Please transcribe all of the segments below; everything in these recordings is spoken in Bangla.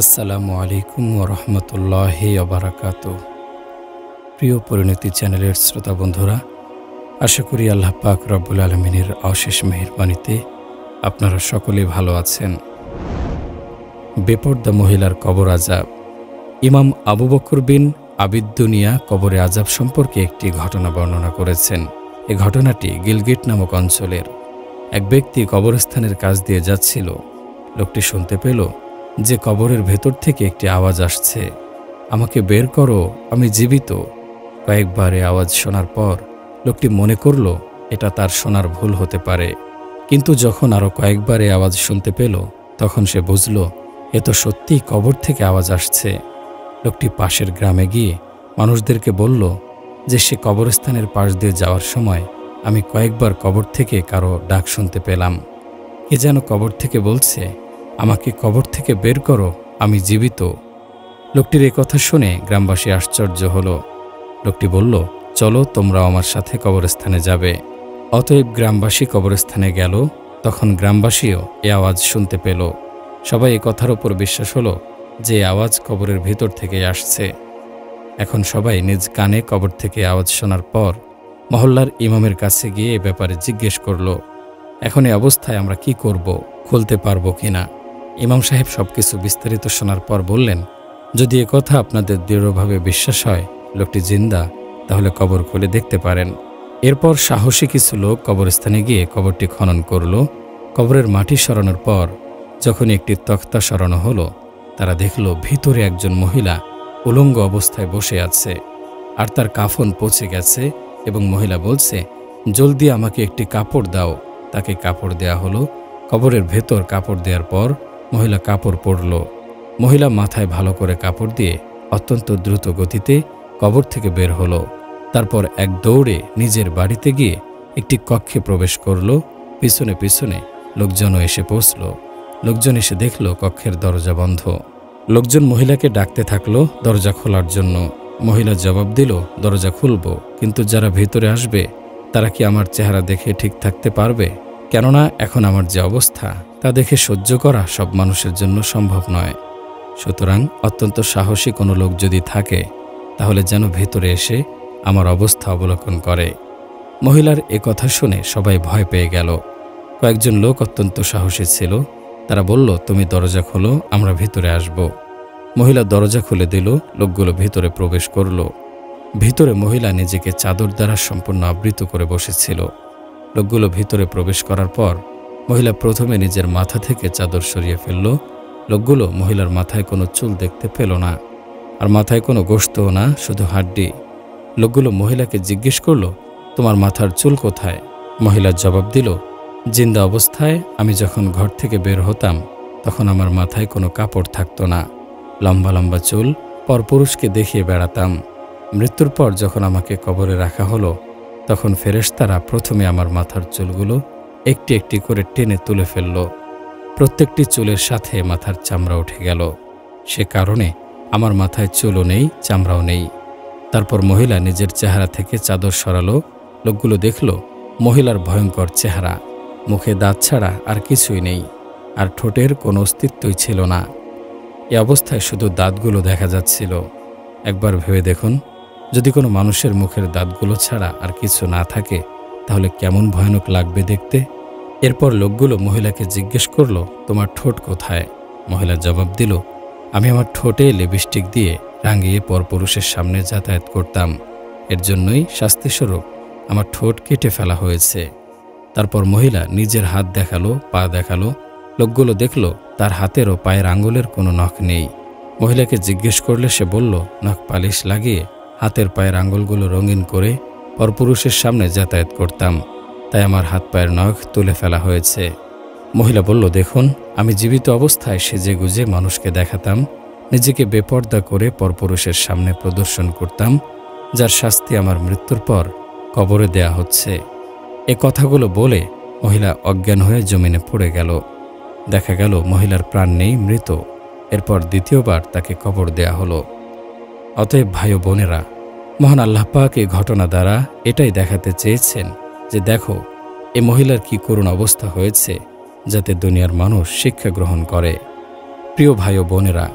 আসসালামু আলাইকুম ওরহমতুল্লাহ আবরাকাত প্রিয় পরিণতি চ্যানেলের শ্রোতা বন্ধুরা, আশা করি আল্লাহ পাক রব্বুল আলমিনের অশেষ মেহরবানিতে আপনারা সকলে ভালো আছেন। বেপর্দা মহিলার কবর আজাব ইমাম আবু বকর বিন আবিদ্দুনিয়া কবরে আজাব সম্পর্কে একটি ঘটনা বর্ণনা করেছেন। এ ঘটনাটি গিলগিট নামক অঞ্চলের। এক ব্যক্তি কবরস্থানের কাজ দিয়ে যাচ্ছিল। লোকটি শুনতে পেল যে কবরের ভেতর থেকে একটি আওয়াজ আসছে। আমাকে বের করো, আমি জীবিত। কয়েকবার এ আওয়াজ শোনার পর লোকটি মনে করল, এটা তার শোনার ভুল হতে পারে। কিন্তু যখন আরও কয়েকবার এ আওয়াজ শুনতে পেল, তখন সে বুঝল, এ তো সত্যিই কবর থেকে আওয়াজ আসছে। লোকটি পাশের গ্রামে গিয়ে মানুষদেরকে বলল, যে সে কবরস্থানের পাশ দিয়ে যাওয়ার সময় আমি কয়েকবার কবর থেকে কারও ডাক শুনতে পেলাম। এ যেন কবর থেকে বলছে আমাকে কবর থেকে বের করো, আমি জীবিত। লোকটির কথা শুনে গ্রামবাসী আশ্চর্য হল। লোকটি বলল, চলো তোমরা আমার সাথে কবরস্থানে যাবে। অতএব গ্রামবাসী কবরস্থানে গেল। তখন গ্রামবাসীও এ আওয়াজ শুনতে পেল। সবাই এ কথার ওপর বিশ্বাস হলো যে আওয়াজ কবরের ভিতর থেকে আসছে। এখন সবাই নিজ কানে কবর থেকে আওয়াজ শোনার পর মহল্লার ইমামের কাছে গিয়ে এ ব্যাপারে জিজ্ঞেস করল, এখন এ অবস্থায় আমরা কি করব? খুলতে পারব কিনা ইমাম সাহেব সবকিছু বিস্তারিত শোনার পর বললেন, যদি এ কথা আপনাদের দৃঢ়ভাবে বিশ্বাস হয়, লোকটি জিন্দা, তাহলে কবর খুলে দেখতে পারেন। এরপর সাহসী কিছু লোক কবরস্থানে গিয়ে কবরটি খনন করল। কবরের মাটি সরানোর পর যখন একটি তক্তা সরানো হলো, তারা দেখল ভিতরে একজন মহিলা উলঙ্গ অবস্থায় বসে আছে আর তার কাফন পচে গেছে এবং মহিলা বলছে, জলদি আমাকে একটি কাপড় দাও। তাকে কাপড় দেয়া হলো। কবরের ভেতর কাপড় দেওয়ার পর মহিলা কাপড় পরল। মহিলা মাথায় ভালো করে কাপড় দিয়ে অত্যন্ত দ্রুত গতিতে কবর থেকে বের হলো। তারপর এক দৌড়ে নিজের বাড়িতে গিয়ে একটি কক্ষে প্রবেশ করল। পিছনে পিছনে লোকজনও এসে পৌঁছল। লোকজন এসে দেখল কক্ষের দরজা বন্ধ। লোকজন মহিলাকে ডাকতে থাকল দরজা খোলার জন্য। মহিলা জবাব দিল, দরজা খুলব, কিন্তু যারা ভেতরে আসবে, তারা কি আমার চেহারা দেখে ঠিক থাকতে পারবে? কেননা এখন আমার যে অবস্থা, তা দেখে সহ্য করা সব মানুষের জন্য সম্ভব নয়। সুতরাং অত্যন্ত সাহসী কোনো লোক যদি থাকে, তাহলে যেন ভেতরে এসে আমার অবস্থা অবলোকন করে। মহিলার এ কথা শুনে সবাই ভয় পেয়ে গেল। কয়েকজন লোক অত্যন্ত সাহসী ছিল। তারা বলল, তুমি দরজা খোলো, আমরা ভিতরে আসব। মহিলা দরজা খুলে দিল, লোকগুলো ভিতরে প্রবেশ করল। ভিতরে মহিলা নিজেকে চাদর দ্বারা সম্পূর্ণ আবৃত করে বসেছিল। লোকগুলো ভিতরে প্রবেশ করার পর মহিলা প্রথমে নিজের মাথা থেকে চাদর সরিয়ে ফেলল। লোকগুলো মহিলার মাথায় কোনো চুল দেখতে পেল না, আর মাথায় কোনো গোস্তও না, শুধু হাড্ডি। লোকগুলো মহিলাকে জিজ্ঞেস করল, তোমার মাথার চুল কোথায়? মহিলার জবাব দিল, জিন্দা অবস্থায় আমি যখন ঘর থেকে বের হতাম, তখন আমার মাথায় কোনো কাপড় থাকতো না। লম্বা লম্বা চুল পরপুরুষকে দেখিয়ে বেড়াতাম। মৃত্যুর পর যখন আমাকে কবরে রাখা হলো তখন ফেরেশতারা প্রথমে আমার মাথার চুলগুলো একটি একটি করে টেনে তুলে ফেলল। প্রত্যেকটি চুলের সাথে মাথার চামড়া উঠে গেল। সে কারণে আমার মাথায় চুলও নেই, চামড়াও নেই। তারপর মহিলা নিজের চেহারা থেকে চাদর সরালো, লোকগুলো দেখল মহিলার ভয়ঙ্কর চেহারা। মুখে দাঁত ছাড়া আর কিছুই নেই, আর ঠোঁটের কোনো অস্তিত্বই ছিল না। এ অবস্থায় শুধু দাঁতগুলো দেখা যাচ্ছিল। একবার ভেবে দেখুন যদি কোনো মানুষের মুখের দাঁতগুলো ছাড়া আর কিছু না থাকে, তাহলে কেমন ভয়ানক লাগবে দেখতে? এরপর লোকগুলো মহিলাকে জিজ্ঞেস করল, তোমার ঠোঁট কোথায়? মহিলা জবাব দিল, আমি আমার ঠোঁটে লিপস্টিক দিয়ে রাঙিয়ে পরপুরুষের সামনে যাতায়াত করতাম। এর জন্যই শাস্তিস্বরূপ আমার ঠোঁট কেটে ফেলা হয়েছে। তারপর মহিলা নিজের হাত দেখাল, পা দেখাল, লোকগুলো দেখল তার হাতের ও পায়ের আঙ্গুলের কোনো নখ নেই। মহিলাকে জিজ্ঞেস করলে সে বলল, নখ পালিশ লাগিয়ে হাতের পায়ের আঙ্গুলগুলো রঙিন করে পরপুরুষের সামনে যাতায়াত করতাম। তাই আমার হাত পায়ের নখ তুলে ফেলা হয়েছে। মহিলা বলল, দেখুন, আমি জীবিত অবস্থায় সেজে গুজে মানুষকে দেখাতাম, নিজেকে বেপর্দা করে পরপুরুষের সামনে প্রদর্শন করতাম, যার শাস্তি আমার মৃত্যুর পর কবরে দেয়া হচ্ছে। এ কথাগুলো বলে মহিলা অজ্ঞান হয়ে জমিনে পড়ে গেল। দেখা গেল মহিলার প্রাণ নেই, মৃত। এরপর দ্বিতীয়বার তাকে কবর দেয়া হলো। অতএব ভাই বোনেরা, মহান আল্লাহ পাক এই ঘটনা দ্বারা এটাই দেখাতে চেয়েছেন যে দেখো, এ মহিলার কি করুণ অবস্থা হয়েছে যাতে দুনিয়ার মানুষ শিক্ষা গ্রহণ করে। প্রিয় ভাই বোনেরা,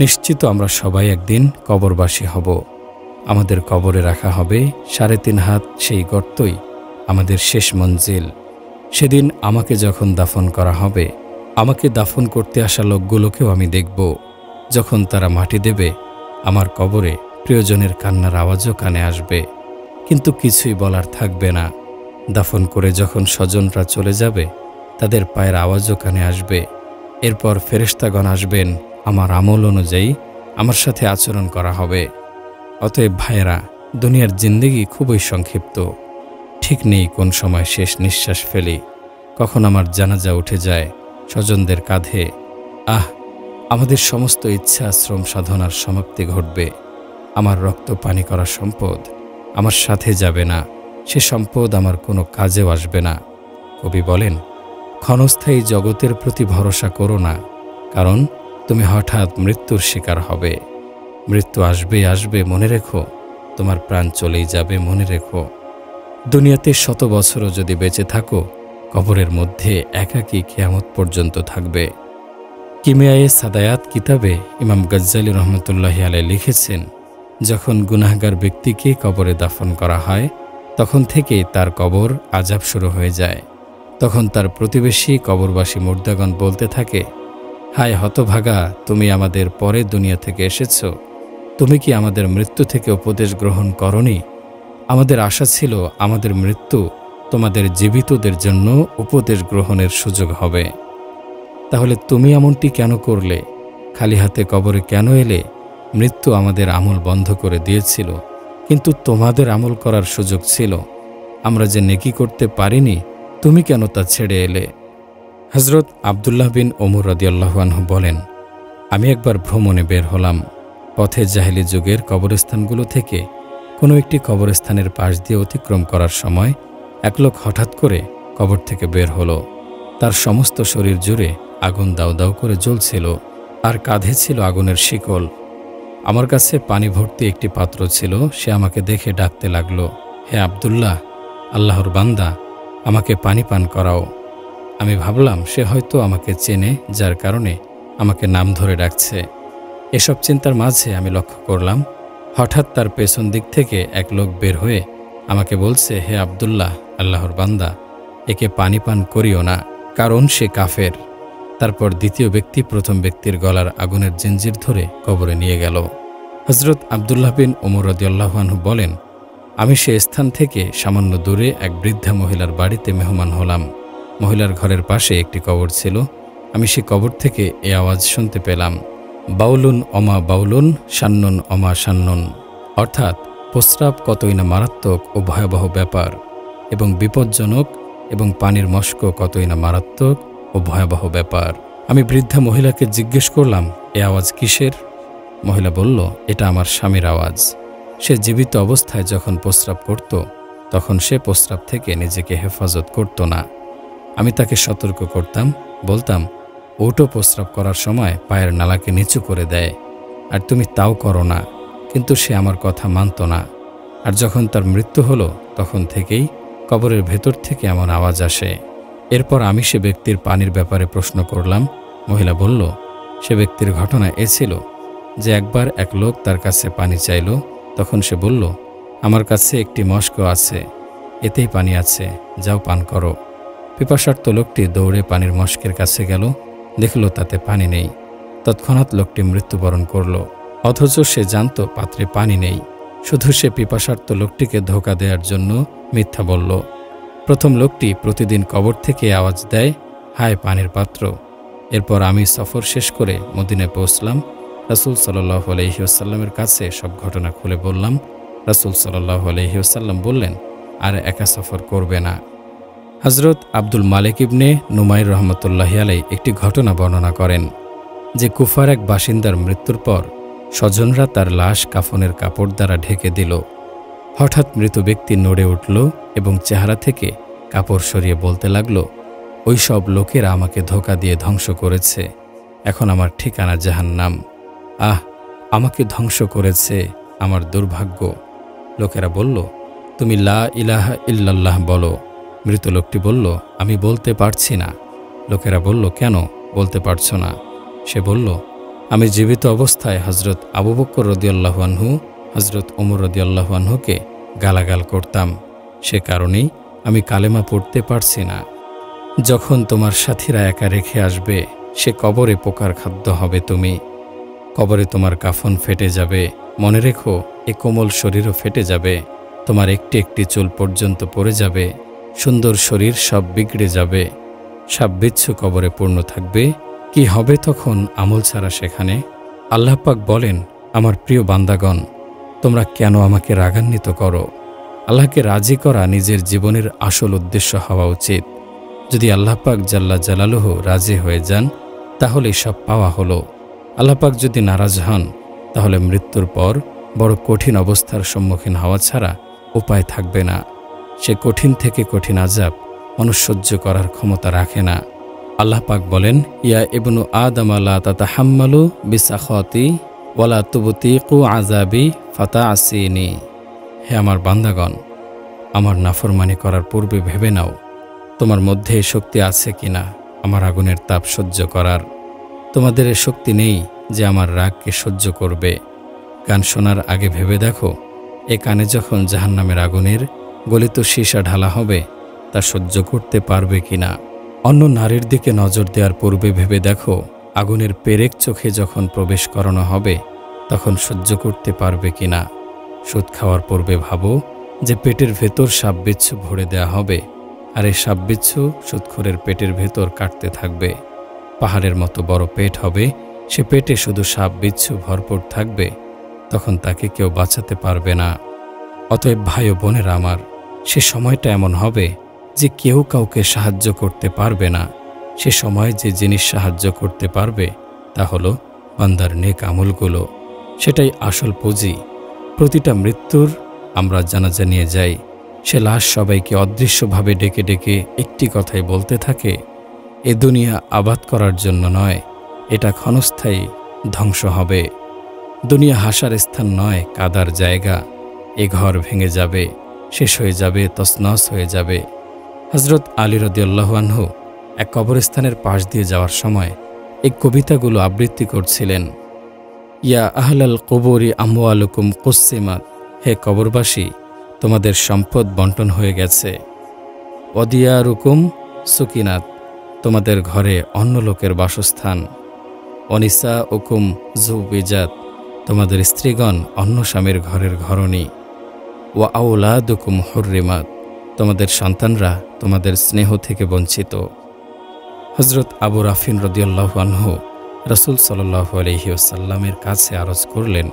নিশ্চিত আমরা সবাই একদিন কবরবাসী হব। আমাদের কবরে রাখা হবে সাড়ে তিন হাত সেই গর্তই আমাদের শেষ মঞ্জিল। সেদিন আমাকে যখন দাফন করা হবে, আমাকে দাফন করতে আসা লোকগুলোকেও আমি দেখব। যখন তারা মাটি দেবে আমার কবরে প্রিয়জনের কান্নার আওয়াজও কানে আসবে। কিন্তু কিছুই বলার থাকবে না। দাফন করে যখন স্বজনরা চলে যাবে, তাদের পায়ের আওয়াজও কানে আসবে। এরপর ফেরেস্তাগণ আসবেন, আমার আমল অনুযায়ী আমার সাথে আচরণ করা হবে। অতএব ভাইয়েরা, দুনিয়ার জিন্দেগি খুবই সংক্ষিপ্ত। ঠিক নেই কোন সময় শেষ নিঃশ্বাস ফেলি। কখন আমার জানাজা উঠে যায় স্বজনদের কাঁধে। আহ আমাদের সমস্ত ইচ্ছা, শ্রম, সাধনার সমাপ্তি ঘটবে। আমার রক্ত পানি করা সম্পদ আমার সাথে যাবে না। সে সম্পদ আমার কোনো কাজেও আসবে না। কবি বলেন, ক্ষণস্থায়ী জগতের প্রতি ভরসা করো না, কারণ তুমি হঠাৎ মৃত্যুর শিকার হবে। মৃত্যু আসবে আসবে, মনে রেখো। তোমার প্রাণ চলেই যাবে, মনে রেখো। দুনিয়াতে শত বছরও যদি বেঁচে থাকো, কবরের মধ্যে একাকী কেয়ামত পর্যন্ত থাকবে। কিমিয়ায়ে সাদায়াত কিতাবে ইমাম গজ্জালি রহমতুল্লাহ আলাই লিখেছেন, যখন গুনাহগার ব্যক্তিকে কবরে দাফন করা হয়, তখন থেকেই তার কবর আজাব শুরু হয়ে যায়। তখন তার প্রতিবেশী কবরবাসী মুর্দাগণ বলতে থাকে, হায় হতভাগা, তুমি আমাদের পরে দুনিয়া থেকে এসেছ। তুমি কি আমাদের মৃত্যু থেকে উপদেশ গ্রহণ করনি? আমাদের আশা ছিল আমাদের মৃত্যু তোমাদের জীবিতদের জন্য উপদেশ গ্রহণের সুযোগ হবে। তাহলে তুমি এমনটি কেন করলে? খালি হাতে কবরে কেন এলে? মৃত্যু আমাদের আমল বন্ধ করে দিয়েছিল, কিন্তু তোমাদের আমল করার সুযোগ ছিল। আমরা যে নেকি করতে পারিনি, তুমি কেন তা ছেড়ে এলে? হজরত আবদুল্লাহ বিন ওমর রদিয়াল্লাহানহু বলেন, আমি একবার ভ্রমণে বের হলাম। পথে জাহেলি যুগের কবরস্থানগুলো থেকে কোনো একটি কবরস্থানের পাশ দিয়ে অতিক্রম করার সময় এক লোক হঠাৎ করে কবর থেকে বের হলো। তার সমস্ত শরীর জুড়ে আগুন দাউ দাউ করে জ্বলছিল আর কাঁধে ছিল আগুনের শিকল। আমার কাছে পানি ভর্তি একটি পাত্র ছিল, সে আমাকে দেখে ডাকতে লাগল, হে আবদুল্লাহ, আল্লাহর বান্দা, আমাকে পানি পান করাও। আমি ভাবলাম, সে হয়তো আমাকে চেনে, যার কারণে আমাকে নাম ধরে ডাকছে। এসব চিন্তার মাঝে আমি লক্ষ্য করলাম, হঠাৎ তার পেছন দিক থেকে এক লোক বের হয়ে আমাকে বলছে, হে আবদুল্লাহ, আল্লাহর বান্দা, একে পানি পান করিও না। কারণ সে কাফের। তারপর দ্বিতীয় ব্যক্তি প্রথম ব্যক্তির গলার আগুনের জিঞ্জির ধরে কবরে নিয়ে গেল। হজরত আবদুল্লাহ বিন ওমর রদিয়াল্লাহানহু বলেন, আমি সে স্থান থেকে সামান্য দূরে এক বৃদ্ধা মহিলার বাড়িতে মেহমান হলাম। মহিলার ঘরের পাশে একটি কবর ছিল। আমি সে কবর থেকে এ আওয়াজ শুনতে পেলাম, বাউলুন অমা বাউলুন, সান্নন অমা সান্নন। অর্থাৎ প্রস্রাব কতই না মারাত্মক ও ভয়াবহ ব্যাপার এবং বিপজ্জনক এবং পানির মস্ক কতই না মারাত্মক ও ভয়াবহ ব্যাপার। আমি বৃদ্ধা মহিলাকে জিজ্ঞেস করলাম, এ আওয়াজ কিসের? মহিলা বলল, এটা আমার স্বামীর আওয়াজ। সে জীবিত অবস্থায় যখন প্রস্রাব করত, তখন সে প্রস্রাব থেকে নিজেকে হেফাজত করত না। আমি তাকে সতর্ক করতাম, বলতাম ওটো প্রস্রাব করার সময় পায়ের নালাকে নিচু করে দেয়, আর তুমি তাও করো না। কিন্তু সে আমার কথা মানত না। আর যখন তার মৃত্যু হলো, তখন থেকেই কবরের ভেতর থেকে এমন আওয়াজ আসে। এরপর আমি সে ব্যক্তির পানির ব্যাপারে প্রশ্ন করলাম। মহিলা বলল, সে ব্যক্তির ঘটনা এ ছিল যে একবার এক লোক তার কাছে পানি চাইল। তখন সে বলল, আমার কাছে একটি মস্ক আছে, এতেই পানি আছে, যাও পান করো। পিপাসার্থ লোকটি দৌড়ে পানির মস্কের কাছে গেল, দেখল তাতে পানি নেই। তৎক্ষণাৎ লোকটি মৃত্যুবরণ করল, অথচ সে জানত পাত্রে পানি নেই। শুধু সে পিপাসার্থ লোকটিকে ধোকা দেওয়ার জন্য মিথ্যা বলল। প্রথম লোকটি প্রতিদিন কবর থেকে আওয়াজ দেয়, হায় পানির পাত্র। এরপর আমি সফর শেষ করে মদিনায় পৌঁছলাম। রাসুল সাল্লাহ আলহিউসাল্লামের কাছে সব ঘটনা খুলে বললাম। রাসুল সাল্লাহ আলহিউসাল্লাম বললেন, আর একা সফর করবে না। হজরত আব্দুল মালিক ইবনে নুমাইর রহমতুল্লাহ আলাই একটি ঘটনা বর্ণনা করেন, যে কুফার এক বাসিন্দার মৃত্যুর পর স্বজনরা তার লাশ কাফনের কাপড় দ্বারা ঢেকে দিল। হঠাৎ মৃত ব্যক্তি নড়ে উঠল এবং চেহারা থেকে কাপড় সরিয়ে বলতে লাগল, ওই সব লোকেরা আমাকে ধোকা দিয়ে ধ্বংস করেছে। এখন আমার ঠিকানা জাহান্নাম। আহ, আমাকে ধ্বংস করেছে আমার দুর্ভাগ্য। লোকেরা বলল, তুমি লা ইলাহা ইল্লাল্লাহ বলো। মৃত লোকটি বলল, আমি বলতে পারছি না। লোকেরা বলল, কেন? বলতে পারছ না। সে বলল আমি জীবিত অবস্থায় হজরত আবু বক্কর রদিয়াল্লাহুয়ানহু হজরত ওমর রদিয়াল্লাহুয়ানহুকে গালাগাল করতাম। সে কারণেই আমি কালেমা পড়তে পারছি না। যখন তোমার সাথীরা একা রেখে আসবে, সে কবরে পোকার খাদ্য হবে তুমি। কবরে তোমার কাফন ফেটে যাবে। মনে রেখো, এ কোমল শরীরও ফেটে যাবে। তোমার একটি একটি চুল পর্যন্ত পড়ে যাবে। সুন্দর শরীর সব বিগড়ে যাবে। সব বিচ্ছু কবরে পূর্ণ থাকবে। কি হবে তখন আমল ছাড়া সেখানে? আল্লাহপাক বলেন, আমার প্রিয় বান্দাগণ, তোমরা কেন আমাকে রাগান্বিত করো? আল্লাহকে রাজি করা নিজের জীবনের আসল উদ্দেশ্য হওয়া উচিত। যদি আল্লাহপাক জাল্লা জালালুহ রাজি হয়ে যান, তাহলে সব পাওয়া হলো। আল্লাপাক যদি নারাজ হন, তাহলে মৃত্যুর পর বড় কঠিন অবস্থার সম্মুখীন হওয়া ছাড়া উপায় থাকবে না। সে কঠিন থেকে কঠিন আজাব মানুষ সহ্য করার ক্ষমতা রাখে না। আল্লাহ পাক বলেন, ইয়া ইবনু আদম আল্লাহ তাতা হাম্মালু বিসাখতি ওয়ালা কু আজাবি ফাতা আসিনি হে আমার বান্দাগণ, আমার নাফরমানি করার পূর্বে ভেবে নাও, তোমার মধ্যে শক্তি আছে কি না আমার আগুনের তাপ সহ্য করার। তোমাদের এ শক্তি নেই যে আমার রাগকে সহ্য করবে। গান শোনার আগে ভেবে দেখো, এ কানে যখন জাহান্নামের আগুনের গলিত সীসা ঢালা হবে, তা সহ্য করতে পারবে কিনা? অন্য নারীর দিকে নজর দেওয়ার পূর্বে ভেবে দেখো, আগুনের পেরেক চোখে যখন প্রবেশ করানো হবে, তখন সহ্য করতে পারবে কিনা। সুদ খাওয়ার পূর্বে ভাবো যে পেটের ভেতর সাববিচ্ছু ভরে দেয়া হবে, আর এই সাববিচ্ছু সুদখোরের পেটের ভেতর কাটতে থাকবে। পাহাড়ের মতো বড় পেট হবে, সে পেটে শুধু সাপ বিচ্ছু ভরপুর থাকবে, তখন তাকে কেউ বাঁচাতে পারবে না। অতএব ভাই বোনেরা আমার, সে সময়টা এমন হবে যে কেউ কাউকে সাহায্য করতে পারবে না, সে সময় যে জিনিস সাহায্য করতে পারবে, তা হলো বান্দার নেক আমলগুলো। সেটাই আসল পুঁজি। প্রতিটা মৃত্যুর আমরা জানাজা নিয়ে যাই। সে লাশ সবাইকে অদৃশ্যভাবে ডেকে ডেকে একটি কথাই বলতে থাকে, এ দুনিয়া আবাদ করার জন্য নয়, এটা ক্ষণস্থায়ী ধ্বংস হবে। দুনিয়া হাসার স্থান নয়, কাদার জায়গা। এ ঘর ভেঙে যাবে, শেষ হয়ে যাবে তসনস হয়ে যাবে। হজরত আলী রদিউল্লাহানহু এক কবরস্থানের পাশ দিয়ে যাওয়ার সময় এই কবিতাগুলো আবৃত্তি করছিলেন। ইয়া আহলাল কবরি আমওয়ালুকুম কুসিমাত হে কবরবাসী, তোমাদের সম্পদ বন্টন হয়ে গেছে। অদিয়ারুকুম সুকিনাত, তোমাদের ঘরে অন্য লোকের বাসস্থান। অনিসা ওকুম জুবিজাত, তোমাদের স্ত্রীগণ অন্য স্বামীর ঘরের ঘরণী। ও দুকুম হর্রিমাত তোমাদের সন্তানরা তোমাদের স্নেহ থেকে বঞ্চিত। হজরত আবু রাফিন রদিয়াল্লাহ আনহু রসুল সাল্লাহ আলহি ওসাল্লামের কাছে আরজ করলেন,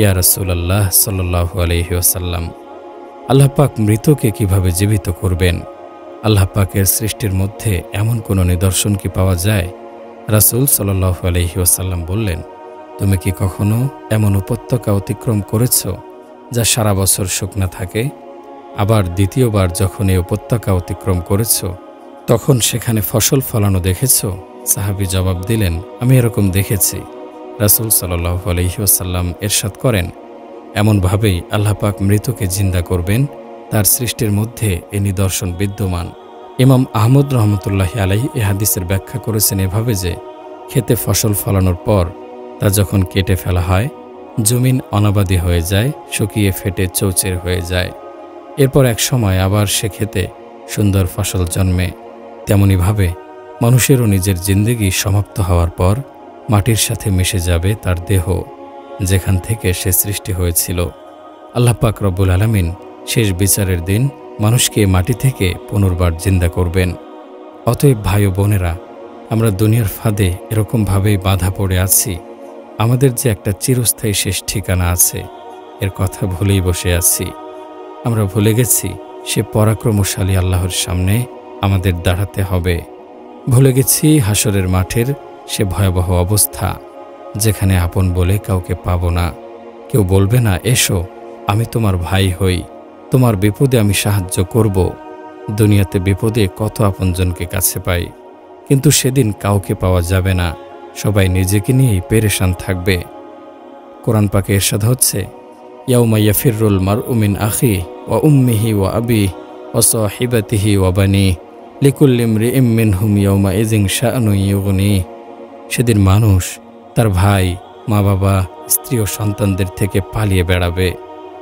ইয়া রসুল্লাহ সাল্লাহ আলহি ওসাল্লাম আল্লাপাক মৃতকে কীভাবে জীবিত করবেন? আল্লাহ পাকের সৃষ্টির মধ্যে এমন কোনো নিদর্শন কি পাওয়া যায়? রাসুল সাল্লাহ আলহি ওসাল্লাম বললেন, তুমি কি কখনো এমন উপত্যকা অতিক্রম করেছ যা সারা বছর শুকনা থাকে? আবার দ্বিতীয়বার যখন এই উপত্যকা অতিক্রম করেছ, তখন সেখানে ফসল ফলানো দেখেছ? সাহাবি জবাব দিলেন, আমি এরকম দেখেছি। রাসুল সাল্লাহ আলহিউসাল্লাম এরশাদ করেন এমনভাবেই আল্লাপাক মৃতকে জিন্দা করবেন, তার সৃষ্টির মধ্যে এ নিদর্শন বিদ্যমান। ইমাম আহমদ রহমতুল্লাহ আলাই এ হাদিসের ব্যাখ্যা করেছেন এভাবে যে খেতে ফসল ফলানোর পর তা যখন কেটে ফেলা হয়, জমিন অনাবাদী হয়ে যায়, শুকিয়ে ফেটে চৌচের হয়ে যায়। এরপর এক সময় আবার সে খেতে সুন্দর ফসল জন্মে। তেমনইভাবে মানুষেরও নিজের জিন্দেগি সমাপ্ত হওয়ার পর মাটির সাথে মিশে যাবে তার দেহ, যেখান থেকে সে সৃষ্টি হয়েছিল। আল্লাহ পাক রব্বুল আলমিন শেষ বিচারের দিন মানুষকে মাটি থেকে পুনর্বার জিন্দা করবেন। অতএব ভাই ও বোনেরা, আমরা দুনিয়ার ফাঁদে এরকমভাবেই বাধা পড়ে আছি। আমাদের যে একটা চিরস্থায়ী শেষ ঠিকানা আছে, এর কথা ভুলেই বসে আছি। আমরা ভুলে গেছি, সে পরাক্রমশালী আল্লাহর সামনে আমাদের দাঁড়াতে হবে। ভুলে গেছি হাসরের মাঠের সে ভয়াবহ অবস্থা, যেখানে আপন বলে কাউকে পাব না। কেউ বলবে না, এসো, আমি তোমার ভাই হই, তোমার বিপদে আমি সাহায্য করব। দুনিয়াতে বিপদে কত আপনজনকে কাছে পাই। কিন্তু সেদিন কাউকে পাওয়া যাবে না, সবাই নিজেকে নিয়েই পেরেশান থাকবে। কোরআন পাকে এরশাদ হচ্ছে ইয়াউমাইয়া ফিরুল মার উমিন আখি ও উম্মিহি ও আবি ও সহিবাতিহি ওয়াবানি লিকুল্লিম রি ইমিন হুম ইয়ৌমা ইজিং শাহনু সেদিন মানুষ তার ভাই, মা বাবা, স্ত্রী ও সন্তানদের থেকে পালিয়ে বেড়াবে।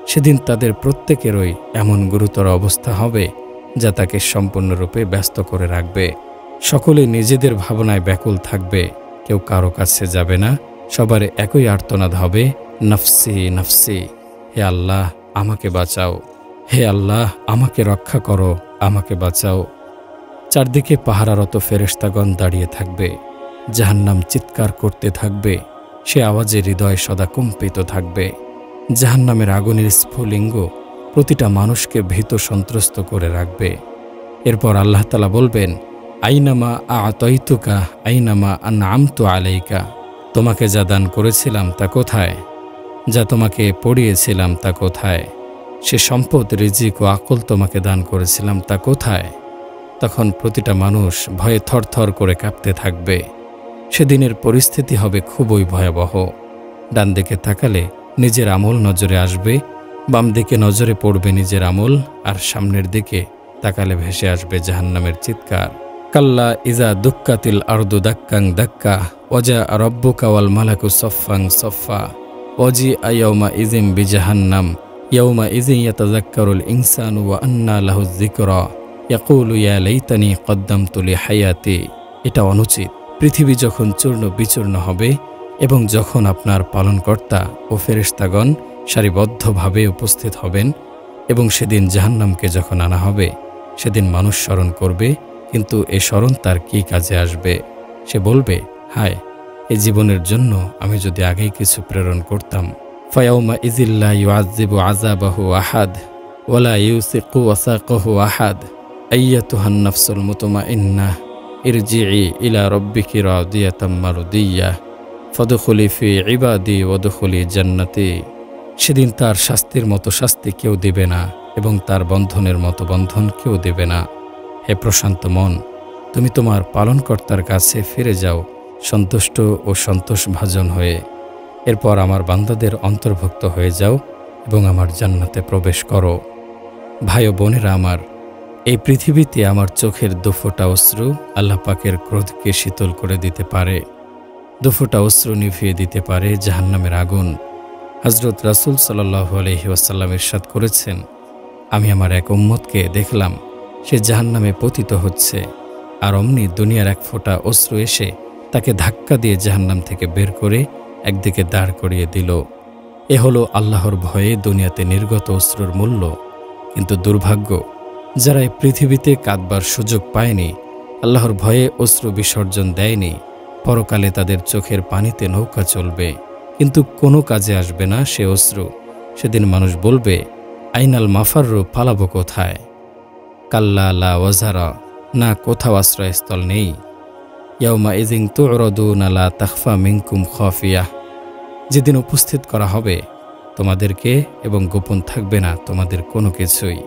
সেদিন তাদের প্রত্যেকেরই এমন গুরুতর অবস্থা হবে যা তাকে সম্পূর্ণরূপে ব্যস্ত করে রাখবে। সকলে নিজেদের ভাবনায় ব্যাকুল থাকবে। কেউ কারও কাছে যাবে না। সবার একই আর্তনাদ হবে, নফসি নফসি। হে আল্লাহ, আমাকে বাঁচাও। হে আল্লাহ, আমাকে রক্ষা করো, আমাকে বাঁচাও। চারদিকে পাহারারত ফেরেস্তাগণ দাঁড়িয়ে থাকবে, জাহান্নাম চিৎকার করতে থাকবে, সে আওয়াজে হৃদয় সদা কম্পিত থাকবে। জাহান্নামের আগুনের স্ফুলিঙ্গ প্রতিটা মানুষকে ভীত সন্ত্রস্ত করে রাখবে। এরপর আল্লাহ তালা বলবেন, আইনামা আতইতুকা, আইনামা আমতু আলাইকা। তোমাকে যা দান করেছিলাম তা কোথায়? যা তোমাকে পড়িয়েছিলাম তা কোথায়? সে সম্পদ, রিজিক ও আকল তোমাকে দান করেছিলাম তা কোথায়? তখন প্রতিটা মানুষ ভয়ে থরথর করে কাঁপতে থাকবে। সেদিনের পরিস্থিতি হবে খুবই ভয়াবহ। ডান দিকে তাকালে নিজের আমল নজরে আসবে বাম দিকে নজরে পড়বে নিজের আমল, আর সামনের দিকে তাকালে ভেসে আসবে জাহান্নামের চিৎকার। কাল্লা ইজা দুক্কাতিল আর্দু দাক্কাং দাক্কা ওজা রব্বু কাওয়াল মালাকু সফাং সফা ওজি আয়মা ইজিম বিজাহান্নাম ইয়ৌমা ইজি ইয়াতাজাক্কারুল ইনসান ওয়া আন্না লাহু যিকরা ইয়াকুলু ইয়া লাইতানি কদ্দামতু হায়াতি এটা অনুচিত। পৃথিবী যখন চূর্ণ বিচূর্ণ হবে এবং যখন আপনার পালনকর্তা ও ফেরেশতাগণ সারিবদ্ধভাবে উপস্থিত হবেন এবং সেদিন জাহান্নামকে যখন আনা হবে, সেদিন মানুষ স্মরণ করবে, কিন্তু এ স্মরণ তার কী কাজে আসবে? সে বলবে, হায় এই জীবনের জন্য আমি যদি আগেই কিছু প্রেরণ করতাম, ফয়াউমা ইজিল্লা ইউআজিবু আজাবাহু আহাদ ওয়ালা ইউসিকু ওয়াসাকহু আহাদ আইয়াতুহান নাফসুল মুতুমা ইন্না ইরজিই ইলা রব্বিকি রাদিয়াতাম মারুদিয়া ফদখলি ফি ইবাদি ওদখলি জান্নাতি। সেদিন তার শাস্তির মতো শাস্তি কেউ দেবে না এবং তার বন্ধনের মতো বন্ধন কেউ দেবে না। হে প্রশান্ত মন, তুমি তোমার পালনকর্তার কাছে ফিরে যাও। সন্তুষ্ট ও সন্তোষভাজন হয়ে এরপর আমার বান্দাদের অন্তর্ভুক্ত হয়ে যাও এবং আমার জান্নাতে প্রবেশ করো। ভাই ও বোনেরা আমার, এই পৃথিবীতে আমার চোখের দুফোটা অশ্রু আল্লাহ পাকের ক্রোধকে শীতল করে দিতে পারে, দুফোটা অশ্রু নিভিয়ে দিতে পারে জাহান্নামের আগুন। হজরত রাসুল সাল্লাহ আলহি ওয়াসাল্লাম ইরশাদ করেছেন, আমি আমার এক উম্মতকে দেখলাম, সে জাহান্নামে পতিত হচ্ছে, আর অমনি দুনিয়ার এক ফোঁটা অশ্রু এসে তাকে ধাক্কা দিয়ে জাহান্নাম থেকে বের করে একদিকে দাঁড় করিয়ে দিল। এ হলো আল্লাহর ভয়ে দুনিয়াতে নির্গত অশ্রুর মূল্য। কিন্তু দুর্ভাগ্য, যারা এই পৃথিবীতে কাঁদবার সুযোগ পায়নি, আল্লাহর ভয়ে অশ্রু বিসর্জন দেয়নি, পরকালে তাদের চোখের পানিতে নৌকা চলবে। কিন্তু কোনো কাজে আসবে না সে অশ্রু সেদিন মানুষ বলবে, আইনাল মাফাররু পালাবো কোথায়? কাল্লা লা ওয়াজারা। না, কোথাও আশ্রয়স্থল নেই। ইয়াউমা ইজিং তুরদু নালা তাহফা মিঙ্কুম খফিয়া। যেদিন উপস্থিত করা হবে, তোমাদেরকে এবং গোপন থাকবে না তোমাদের কোনো কিছুই।